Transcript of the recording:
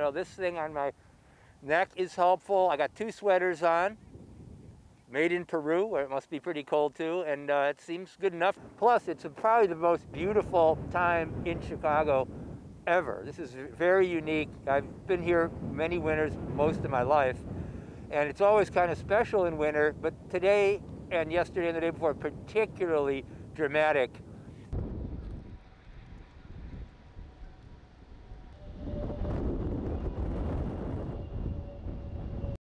know, this thing on my neck is helpful. I got two sweaters on, made in Peru, where it must be pretty cold too, and uh, it seems good enough. Plus, it's probably the most beautiful time in Chicago ever. This is very unique. I've been here many winters, most of my life, and it's always kind of special in winter, but today and yesterday and the day before, particularly dramatic